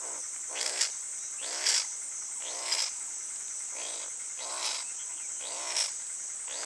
Bleh.